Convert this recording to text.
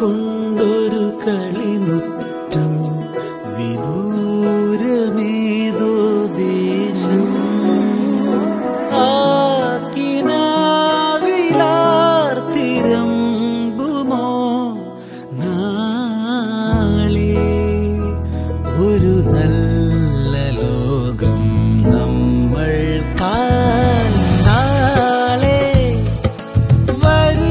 കൊണ്ടൊരു കളിമുറ്റം വിദൂരമേതോ ദേശം. ആക്കിനാവിലാർത്തിരമ്പുമോ നാളെ? ഒരു നല്ല ലോകം നമ്മൾ കാ